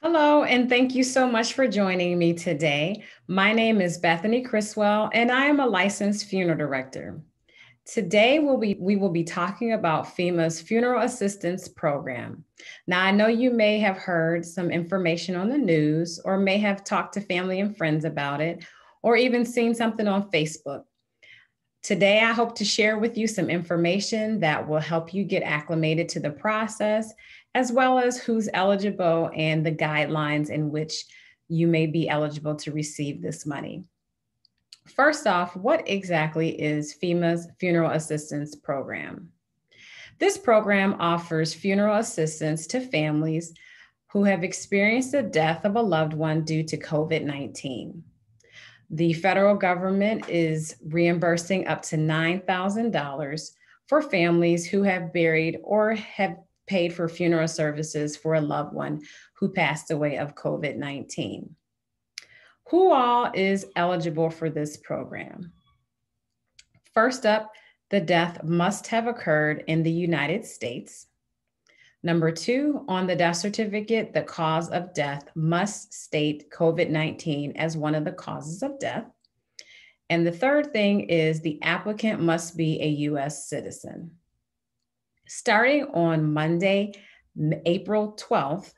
Hello, and thank you so much for joining me today. My name is Bethany Criswell, and I am a licensed funeral director. Today, we'll be, we will be talking about FEMA's Funeral Assistance Program. Now, I know you may have heard some information on the news, or may have talked to family and friends about it, or even seen something on Facebook. Today, I hope to share with you some information that will help you get acclimated to the process as well as who's eligible and the guidelines in which you may be eligible to receive this money. First off, what exactly is FEMA's Funeral Assistance Program? This program offers funeral assistance to families who have experienced the death of a loved one due to COVID 19. The federal government is reimbursing up to $9,000 for families who have buried or have paid for funeral services for a loved one who passed away of COVID 19. Who all is eligible for this program? First up, the death must have occurred in the United States. Number two, on the death certificate, the cause of death must state COVID 19 as one of the causes of death. And the third thing is the applicant must be a US citizen. Starting on Monday, April 12th,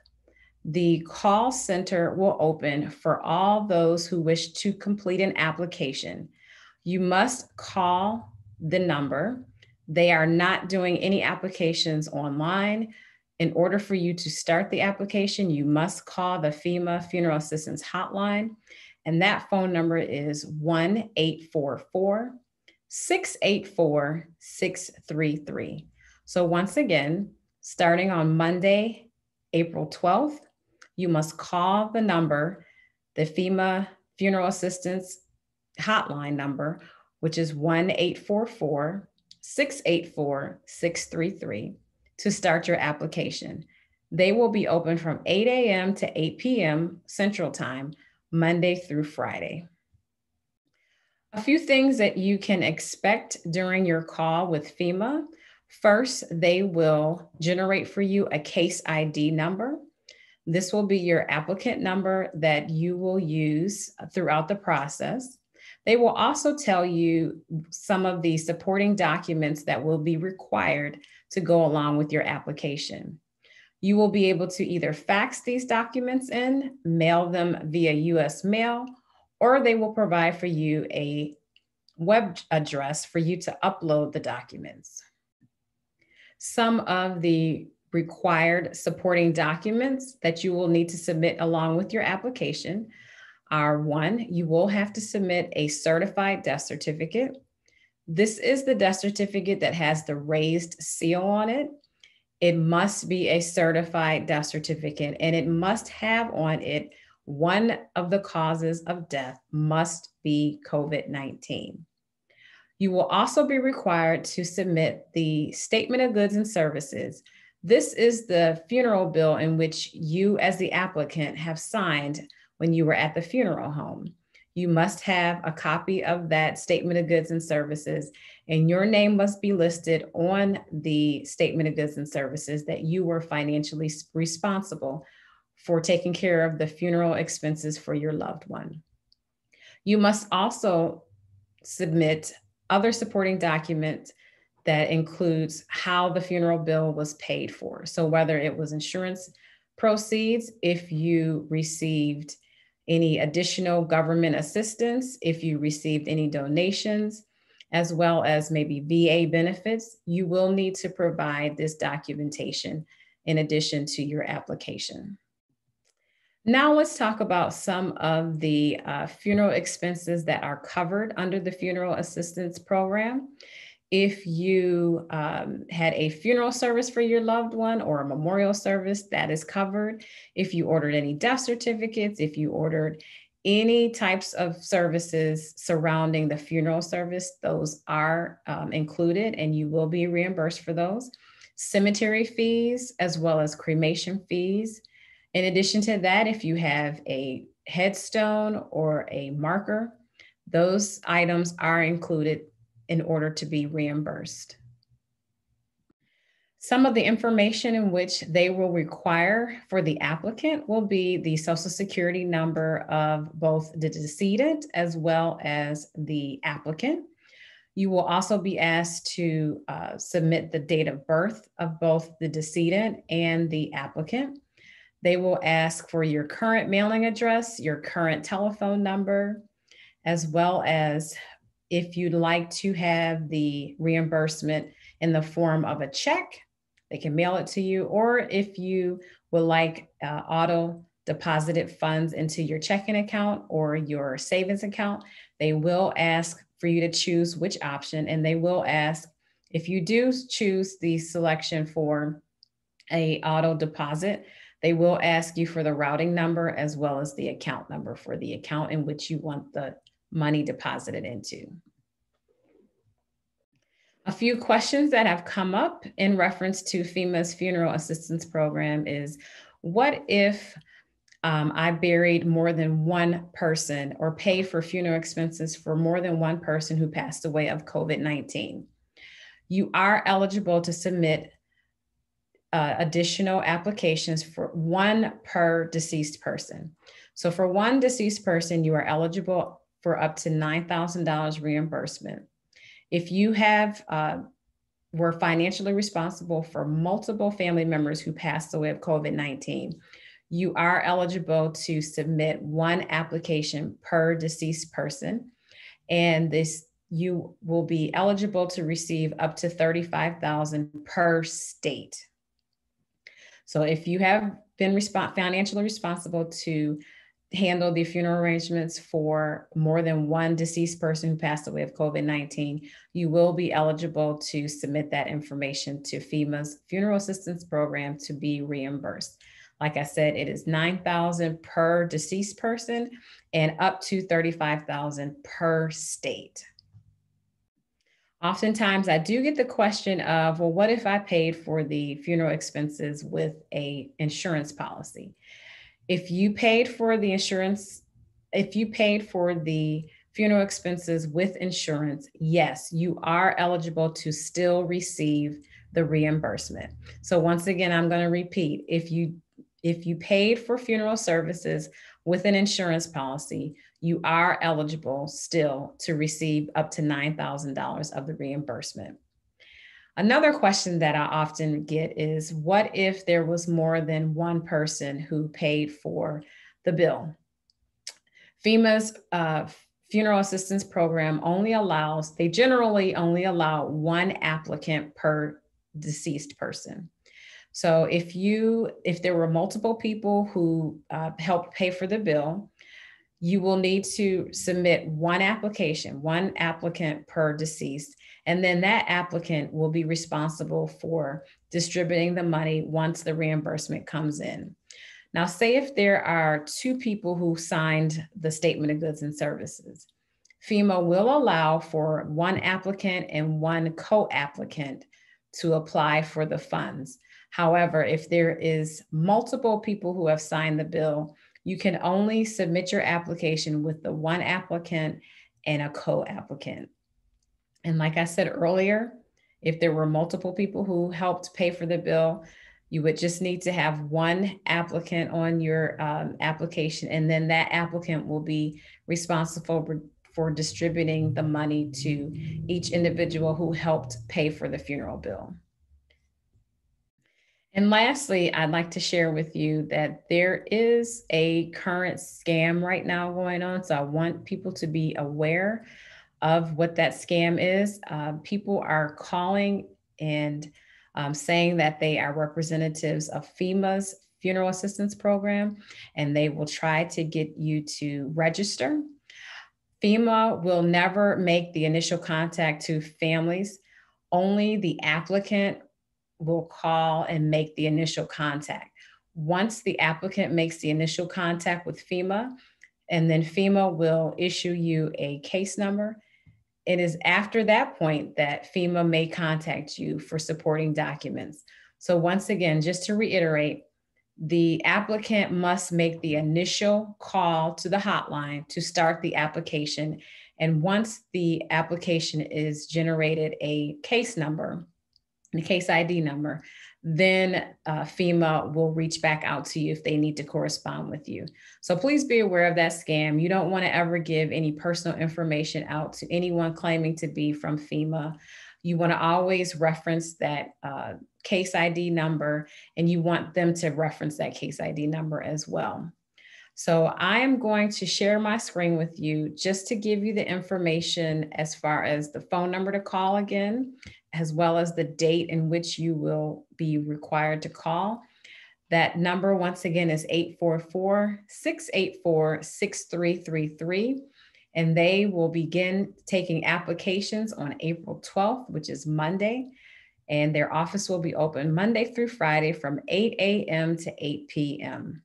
the call center will open for all those who wish to complete an application. You must call the number. They are not doing any applications online. In order for you to start the application, you must call the FEMA Funeral Assistance Hotline. And that phone number is 1 844 684 633. So, once again, starting on Monday, April 12th, you must call the number, the FEMA Funeral Assistance Hotline number, which is 1 844 684 633 to start your application. They will be open from 8 a.m. to 8 p.m. Central Time, Monday through Friday. A few things that you can expect during your call with FEMA First, they will generate for you a case ID number. This will be your applicant number that you will use throughout the process. They will also tell you some of the supporting documents that will be required to go along with your application. You will be able to either fax these documents in, mail them via US mail, or they will provide for you a web address for you to upload the documents. Some of the required supporting documents that you will need to submit along with your application are one, you will have to submit a certified death certificate. This is the death certificate that has the raised seal on it. It must be a certified death certificate and it must have on it one of the causes of death must be COVID 19. You will also be required to submit the statement of goods and services. This is the funeral bill in which you, as the applicant, have signed when you were at the funeral home. You must have a copy of that statement of goods and services, and your name must be listed on the statement of goods and services that you were financially responsible for taking care of the funeral expenses for your loved one. You must also submit other supporting documents that includes how the funeral bill was paid for. So whether it was insurance proceeds, if you received any additional government assistance, if you received any donations, as well as maybe VA benefits, you will need to provide this documentation in addition to your application. Now let's talk about some of the uh, funeral expenses that are covered under the Funeral Assistance Program. If you um, had a funeral service for your loved one or a memorial service, that is covered. If you ordered any death certificates, if you ordered any types of services surrounding the funeral service, those are um, included and you will be reimbursed for those. Cemetery fees, as well as cremation fees in addition to that, if you have a headstone or a marker, those items are included in order to be reimbursed. Some of the information in which they will require for the applicant will be the social security number of both the decedent as well as the applicant. You will also be asked to uh, submit the date of birth of both the decedent and the applicant. They will ask for your current mailing address, your current telephone number, as well as if you'd like to have the reimbursement in the form of a check, they can mail it to you. Or if you would like uh, auto deposited funds into your checking account or your savings account, they will ask for you to choose which option. And they will ask if you do choose the selection for a auto deposit, they will ask you for the routing number as well as the account number for the account in which you want the money deposited into. A few questions that have come up in reference to FEMA's funeral assistance program is what if um, I buried more than one person or paid for funeral expenses for more than one person who passed away of COVID 19. You are eligible to submit uh, additional applications for one per deceased person. So, for one deceased person, you are eligible for up to $9,000 reimbursement. If you have uh, were financially responsible for multiple family members who passed away of COVID 19, you are eligible to submit one application per deceased person. And this you will be eligible to receive up to 35,000 per state. So if you have been resp- financially responsible to handle the funeral arrangements for more than one deceased person who passed away of COVID 19, you will be eligible to submit that information to FEMA's funeral assistance program to be reimbursed. Like I said, it is 9,000 per deceased person and up to 35,000 per state. Oftentimes I do get the question of, well, what if I paid for the funeral expenses with a insurance policy? If you paid for the insurance, if you paid for the funeral expenses with insurance, yes, you are eligible to still receive the reimbursement. So once again, I'm going to repeat, if you if you paid for funeral services with an insurance policy, you are eligible still to receive up to $9,000 of the reimbursement. Another question that I often get is what if there was more than one person who paid for the bill? FEMA's uh, funeral assistance program only allows, they generally only allow one applicant per deceased person. So if you, if there were multiple people who uh, helped pay for the bill, you will need to submit one application, one applicant per deceased, and then that applicant will be responsible for distributing the money once the reimbursement comes in. Now, say if there are two people who signed the statement of goods and services, FEMA will allow for one applicant and one co applicant to apply for the funds. However, if there is multiple people who have signed the bill, you can only submit your application with the one applicant and a co-applicant. And like I said earlier, if there were multiple people who helped pay for the bill, you would just need to have one applicant on your um, application, and then that applicant will be responsible for, for distributing the money to each individual who helped pay for the funeral bill. And lastly, I'd like to share with you that there is a current scam right now going on. So I want people to be aware of what that scam is. Uh, people are calling and um, saying that they are representatives of FEMA's funeral assistance program, and they will try to get you to register. FEMA will never make the initial contact to families. Only the applicant will call and make the initial contact. Once the applicant makes the initial contact with FEMA, and then FEMA will issue you a case number. It is after that point that FEMA may contact you for supporting documents. So, once again, just to reiterate, the applicant must make the initial call to the hotline to start the application. And once the application is generated a case number, the case ID number, then uh, FEMA will reach back out to you if they need to correspond with you. So please be aware of that scam. You don't want to ever give any personal information out to anyone claiming to be from FEMA. You want to always reference that uh, case ID number and you want them to reference that case ID number as well. So I am going to share my screen with you just to give you the information as far as the phone number to call again, as well as the date in which you will be required to call. That number, once again, is 844 684 6333. And they will begin taking applications on April 12th, which is Monday. And their office will be open Monday through Friday from 8 a.m. to 8 p.m.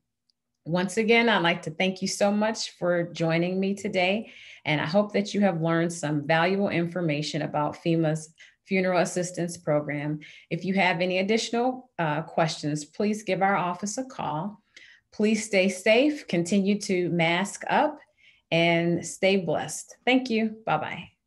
Once again, I'd like to thank you so much for joining me today. And I hope that you have learned some valuable information about FEMA's Funeral Assistance Program. If you have any additional uh, questions, please give our office a call. Please stay safe, continue to mask up, and stay blessed. Thank you. Bye bye.